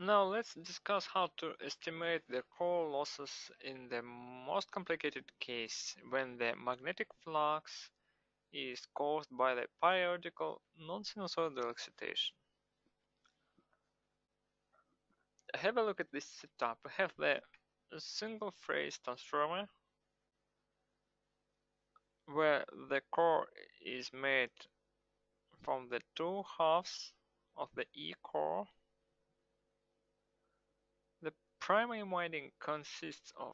Now let's discuss how to estimate the core losses in the most complicated case when the magnetic flux is caused by the periodical non-sinusoidal excitation. Have a look at this setup. We have the single phase transformer where the core is made from the two halves of the E core primary winding consists of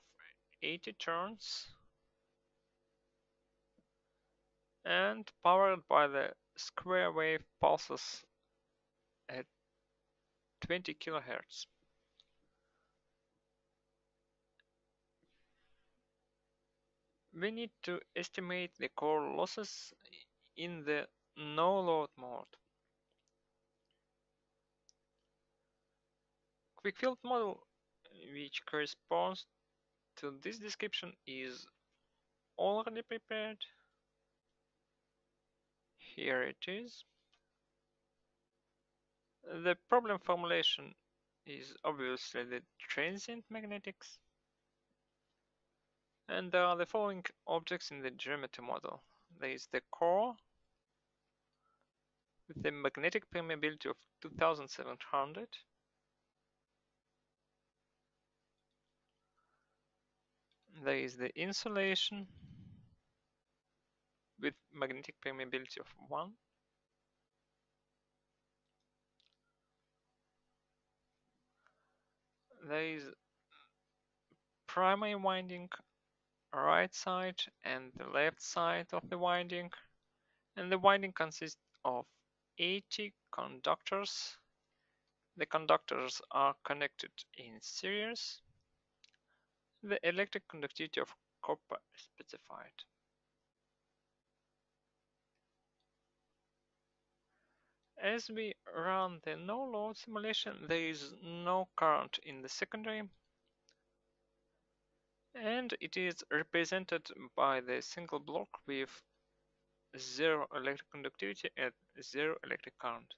80 turns and powered by the square wave pulses at 20 kHz. We need to estimate the core losses in the no load mode. QuickField model which corresponds to this description is already prepared. Here it is. The problem formulation is obviously the transient magnetics. And there are the following objects in the geometry model. There is the core with the magnetic permeability of 2700 there is the insulation with magnetic permeability of 1 there is primary winding right side and the left side of the winding. And the winding consists of 80 conductors. The conductors are connected in series the electric conductivity of copper is specified. As we run the no-load simulation, there is no current in the secondary and it is represented by the single block with zero electric conductivity and zero electric current.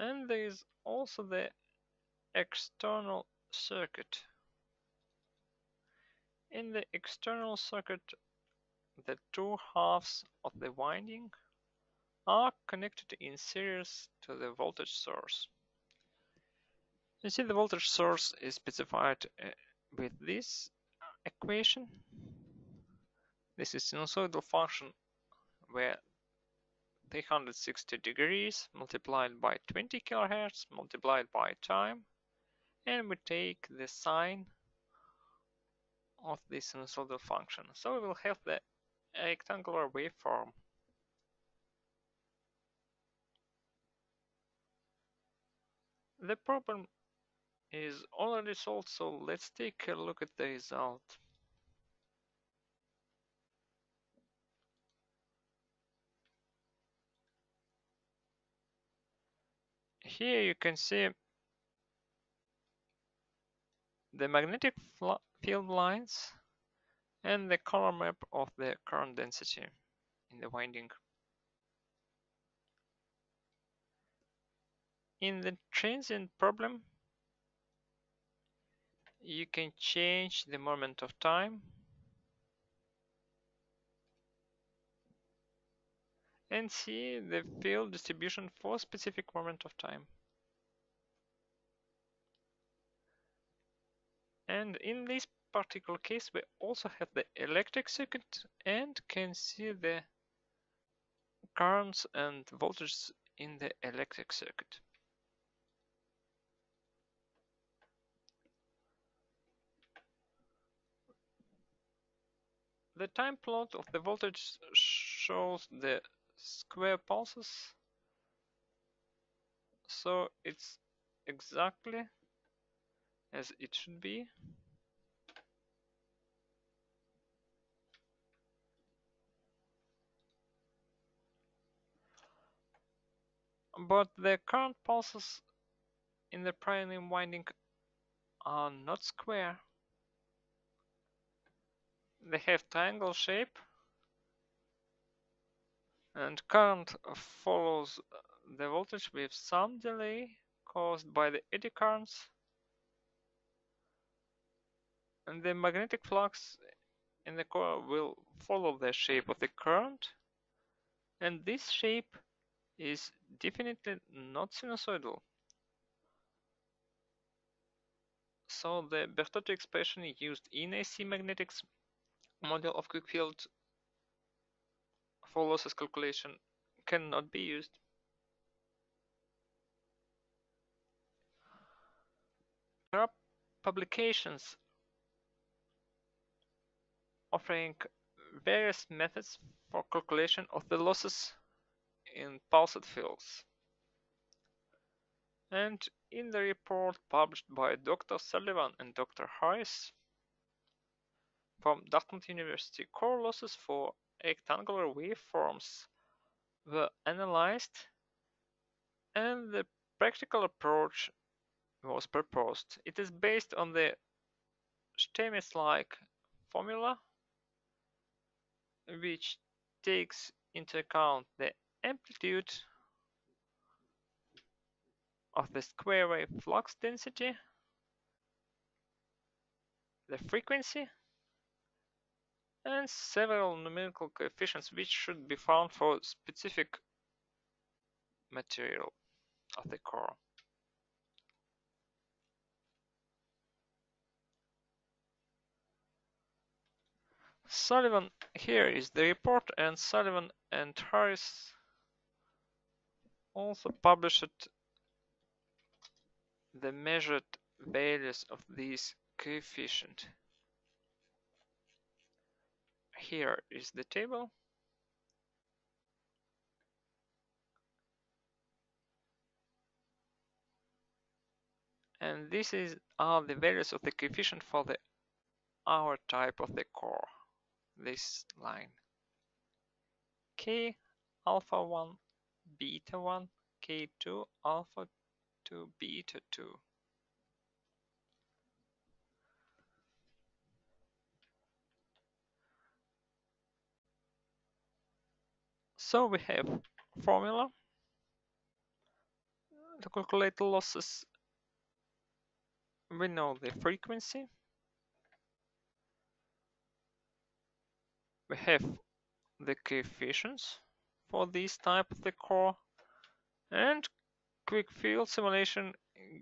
And there is also the external circuit. In the external circuit, the two halves of the winding are connected in series to the voltage source. You see the voltage source is specified uh, with this equation. This is sinusoidal function where 360 degrees multiplied by 20 kilohertz multiplied by time and we take the sine of this sinusoidal function. So we will have the rectangular waveform. The problem is already solved, so let's take a look at the result. Here you can see the magnetic field lines and the color map of the current density in the winding. In the transient problem, you can change the moment of time and see the field distribution for specific moment of time. And in this particular case, we also have the electric circuit and can see the currents and voltages in the electric circuit. The time plot of the voltage shows the square pulses. So it's exactly as it should be. But the current pulses in the primary winding are not square. They have triangle shape and current follows the voltage with some delay caused by the eddy currents and the magnetic flux in the core will follow the shape of the current and this shape is definitely not sinusoidal. So the Bertotti expression used in AC magnetics model of QuickField for losses calculation cannot be used. There are publications offering various methods for calculation of the losses in pulsed fields. And in the report published by Dr. Sullivan and Dr. Harris from Dartmouth University, core losses for rectangular waveforms were analyzed and the practical approach was proposed. It is based on the Steinmetz-like formula which takes into account the amplitude of the square wave flux density, the frequency, and several numerical coefficients which should be found for specific material of the core. Sullivan, here is the report and Sullivan and Harris also published the measured values of this coefficient. Here is the table. And this is are the values of the coefficient for the our type of the core, this line. K alpha 1 beta 1 K2 alpha 2 beta 2. So we have formula to calculate the losses. We know the frequency. We have the coefficients for this type of the core and QuickField simulation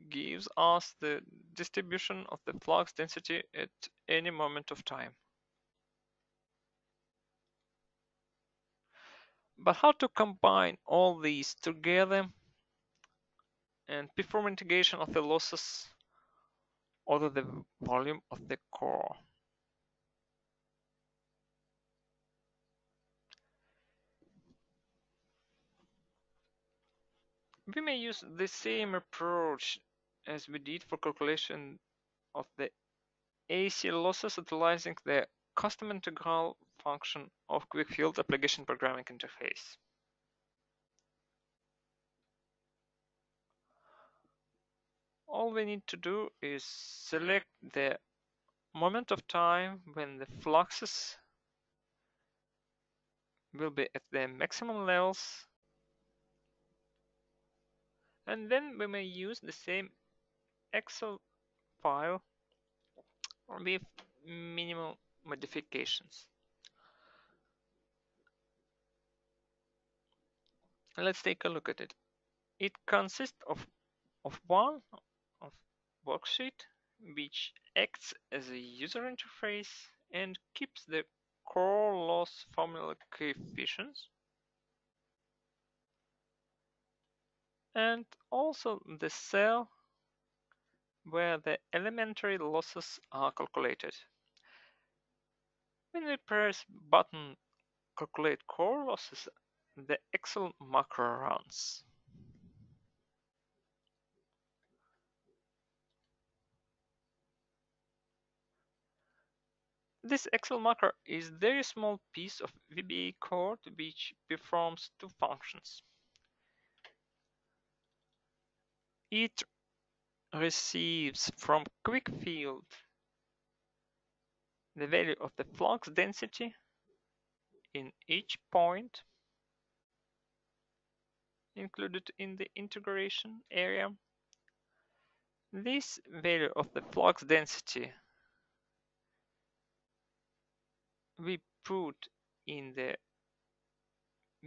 gives us the distribution of the flux density at any moment of time. But how to combine all these together and perform integration of the losses over the volume of the core? We may use the same approach as we did for calculation of the AC losses utilizing the custom integral function of QuickField application programming interface. All we need to do is select the moment of time when the fluxes will be at their maximum levels and then we may use the same Excel file with minimal modifications. Let's take a look at it. It consists of, of one of worksheet which acts as a user interface and keeps the core loss formula coefficients and also the cell where the elementary losses are calculated. When we press button calculate core losses, the Excel macro runs. This Excel macro is very small piece of VBA code which performs two functions. It receives from quick field the value of the flux density in each point included in the integration area. This value of the flux density we put in the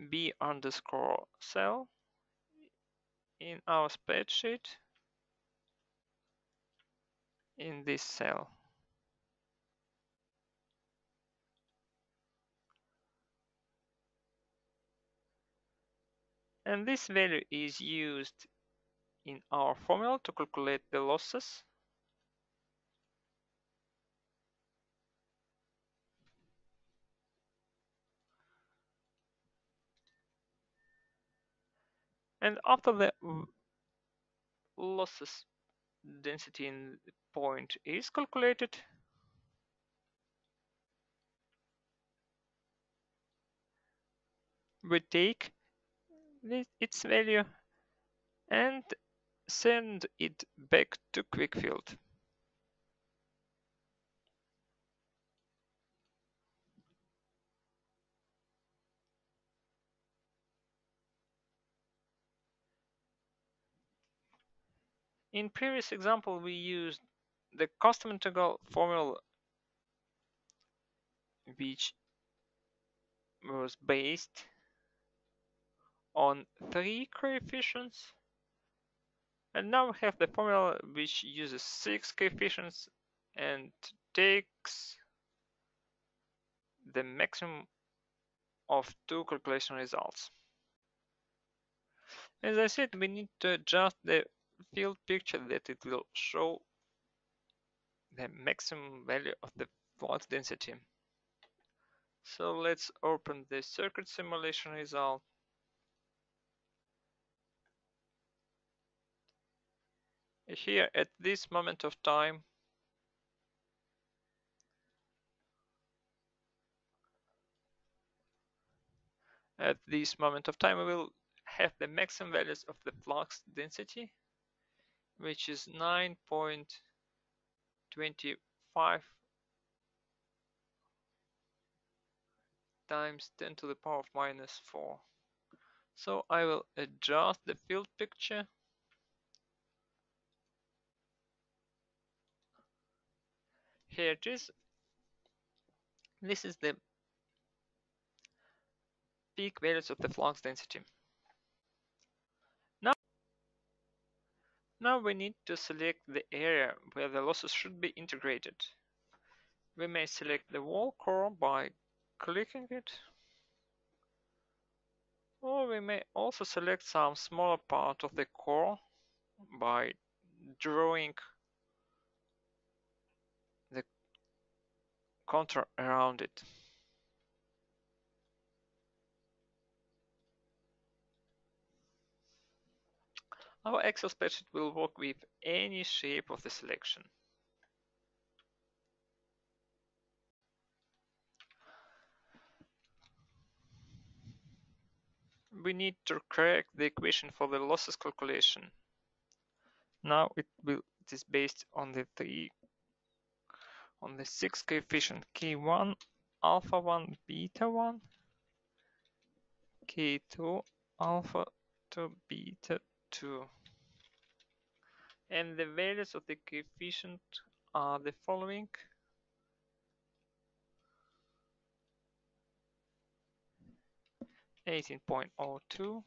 b underscore cell in our spreadsheet in this cell. And this value is used in our formula to calculate the losses. And after the losses density in point is calculated, we take its value and send it back to QuickField. In previous example, we used the custom integral formula which was based on three coefficients and now we have the formula which uses six coefficients and takes the maximum of two calculation results. As I said, we need to adjust the field picture that it will show the maximum value of the flux density. So let's open the circuit simulation result. Here at this moment of time, at this moment of time we will have the maximum values of the flux density which is 9.25 times 10 to the power of minus 4. So I will adjust the field picture here it is. This is the peak values of the flux density. Now now we need to select the area where the losses should be integrated. We may select the wall core by clicking it, or we may also select some smaller part of the core by drawing contour around it. Our Excel spreadsheet will work with any shape of the selection. We need to correct the equation for the losses calculation. Now it will it is based on the three on the six coefficient k1 alpha 1 beta 1 k2 alpha 2 beta 2 and the values of the coefficient are the following. Eighteen point oh two,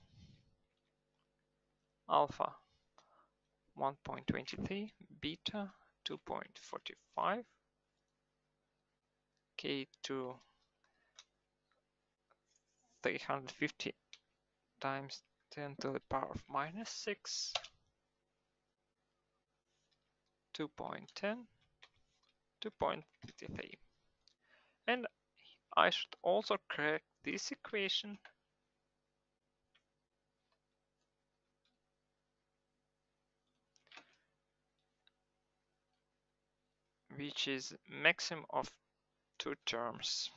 alpha one point twenty three, beta two point forty five, K hundred fifty times 10 to the power of minus 6, 2.10, 2.53. And I should also correct this equation. Which is maximum of two terms.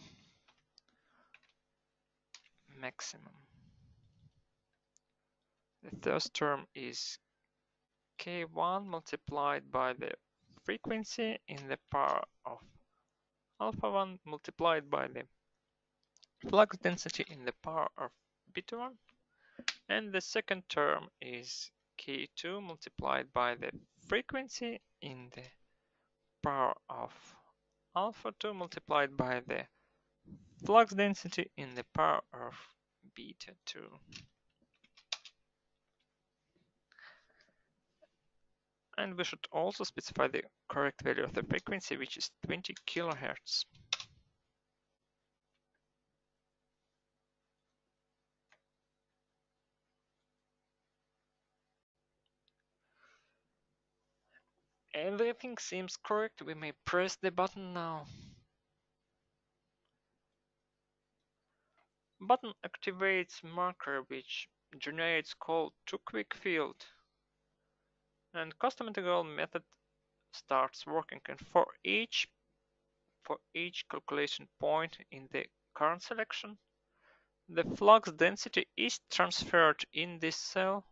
Maximum. The first term is k1 multiplied by the frequency in the power of alpha 1 multiplied by the flux density in the power of beta 1 and the second term is k2 multiplied by the frequency in the power of alpha 2 multiplied by the flux density in the power of beta 2. And we should also specify the correct value of the frequency, which is 20 kilohertz. Everything seems correct. We may press the button now. Button activates marker which generates call to QuickField. And custom integral method starts working and for each for each calculation point in the current selection, the flux density is transferred in this cell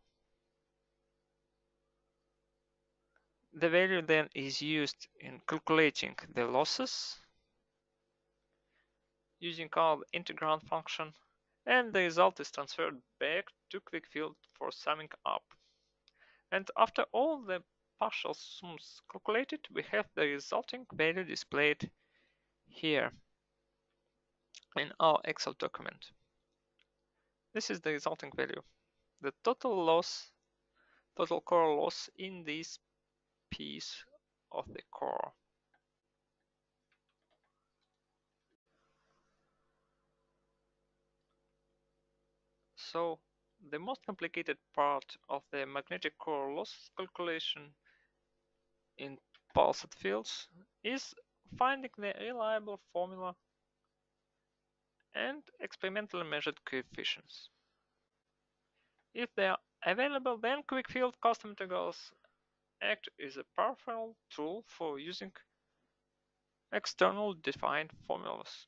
The value then is used in calculating the losses using our integrand function and the result is transferred back to QuickField for summing up. And after all the partial sums calculated, we have the resulting value displayed here in our Excel document. This is the resulting value. The total loss, total core loss in this piece of the core. So the most complicated part of the magnetic core loss calculation in pulsed fields is finding the reliable formula and experimentally measured coefficients. If they are available, then QuickField custom integrals Act is a powerful tool for using external defined formulas.